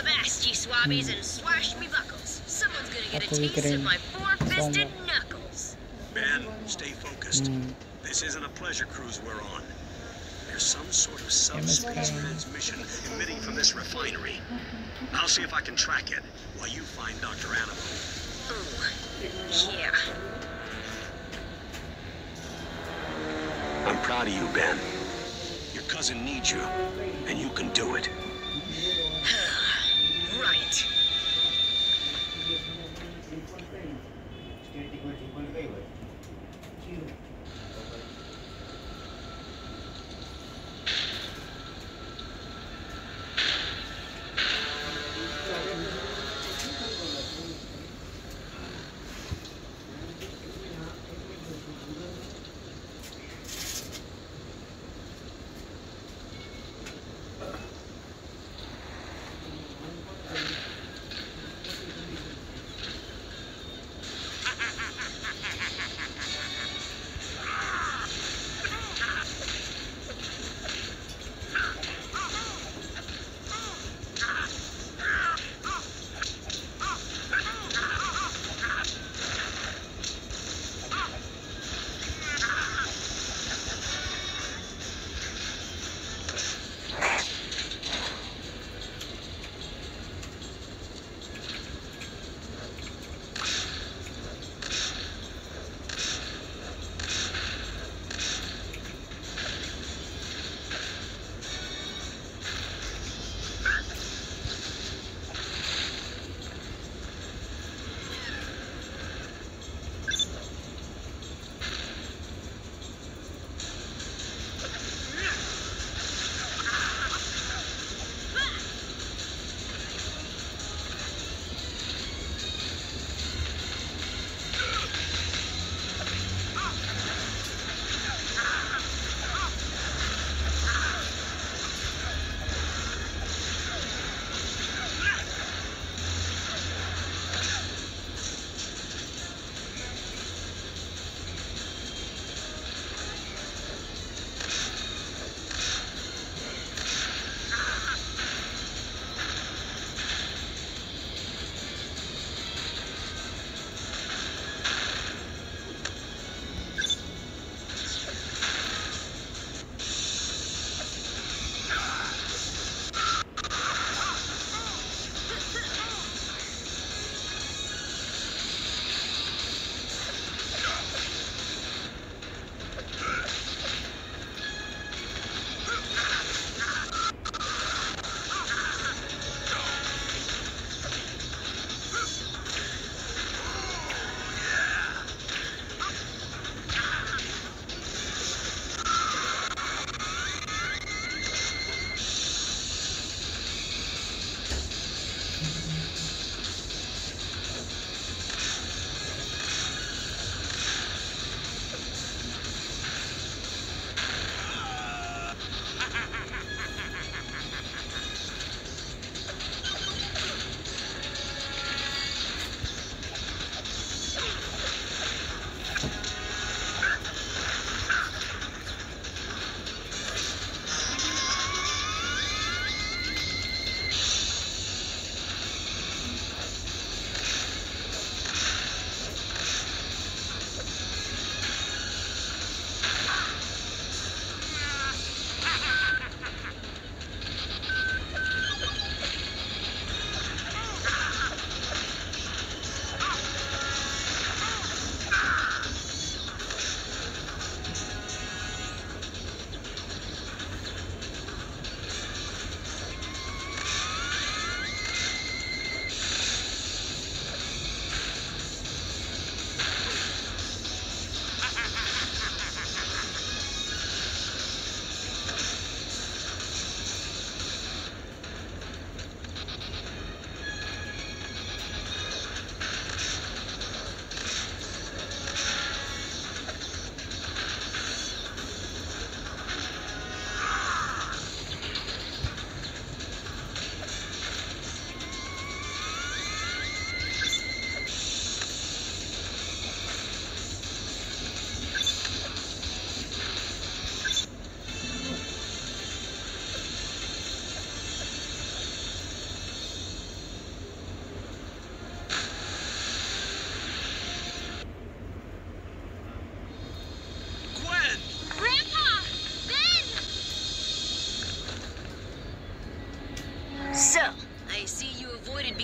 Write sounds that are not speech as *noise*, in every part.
Avast, ye swabbies, and swash me buckles. Someone's gonna get a taste rin. of my four-fisted knuckles. Ben, stay focused. Hmm. This isn't a pleasure cruise we're on. There's some sort of mas subspace transmission emitting from this refinery. I'll see if I can track it while you find Dr. Animo. Oh, yeah. I'm proud of you, Ben. Your cousin needs you, and you can do it. *sighs* *sighs* *sighs* it.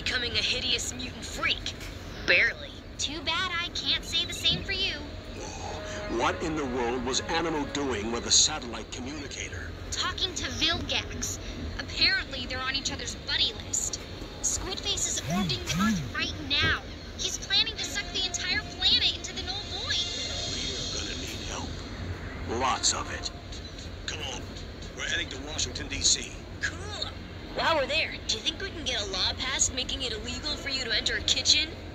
becoming a hideous mutant freak. Barely. Too bad I can't say the same for you. What in the world was Animo doing with a satellite communicator? Talking to Vilgax. Apparently they're on each other's buddy list. Squidface is orbiting the Earth right now. He's planning to suck the entire planet into the null void. We're gonna need help. Lots of it. Come on. We're heading to Washington, D.C. Cool. While we're there, do you think we can get a law passed making it illegal for you to enter a kitchen?